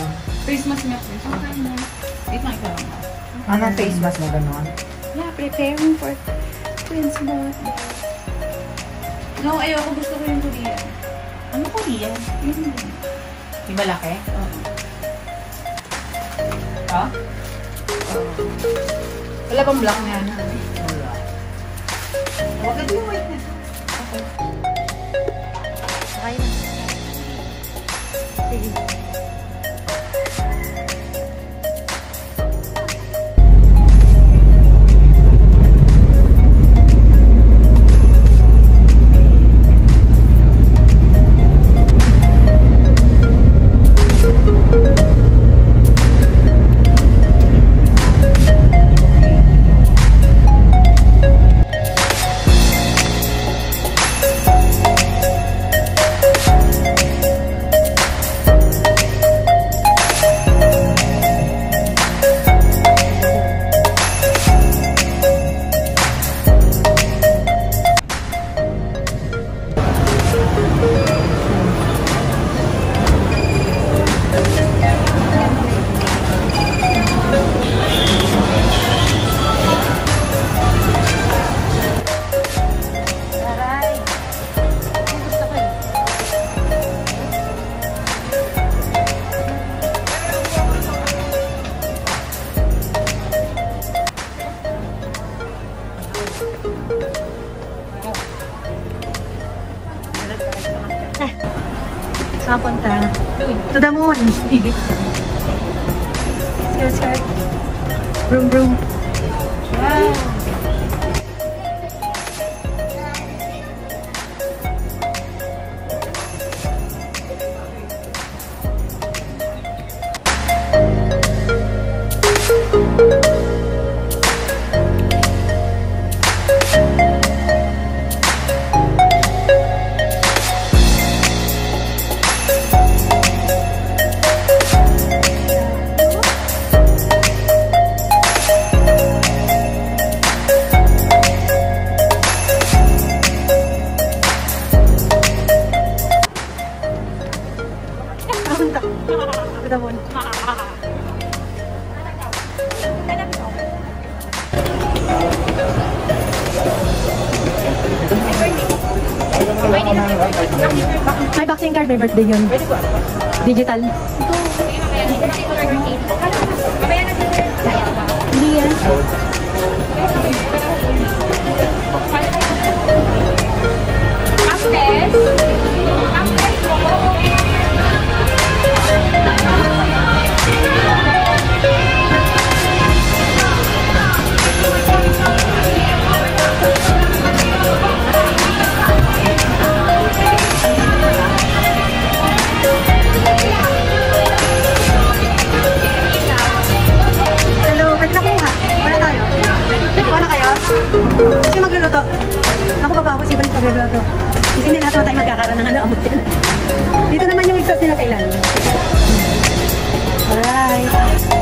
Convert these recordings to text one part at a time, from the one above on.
lang. Face mask niya, please. Okay na. Wait lang, ikaw lang. Anong face mask mo gano'n? Yeah, preparing for twins mo. No, ayoko. Gusto ko yung Korean. Ano ko yan? Yun. Yung malaki? Oo. Ha? Wala bang black na yan? Wala. Huwag ka yung white na. Okay. Okay na. Sige. the moon. Let's Room, room. To the moon. May boxing card, may birthday yun. Digital. Hindi Naman tayo magkakaroon ng ano, amutin. Dito naman yung exhaust nila kailan. Alright.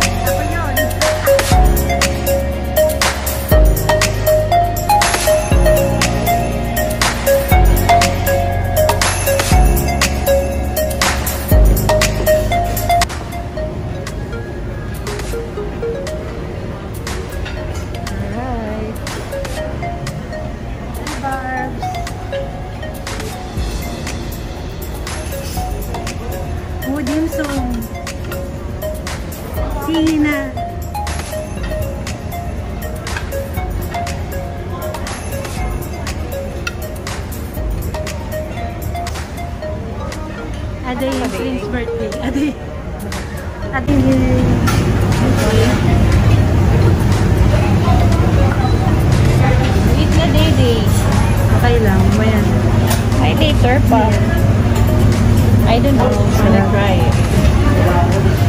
Oh, dim sum. Sina. Aday, Prince birthday. Aday. Aday. Eat na day days. Okay lang, mayan. Ay, later pa. I don't know. I'm gonna try